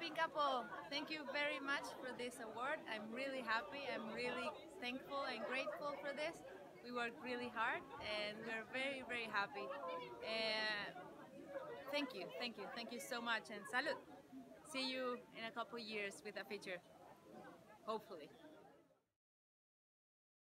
Pink Apple, thank you very much for this award. I'm really happy. I'm really thankful and grateful for this. We worked really hard and we're very, very happy. And thank you, thank you, thank you so much and salud. See you in a couple years with a feature, hopefully.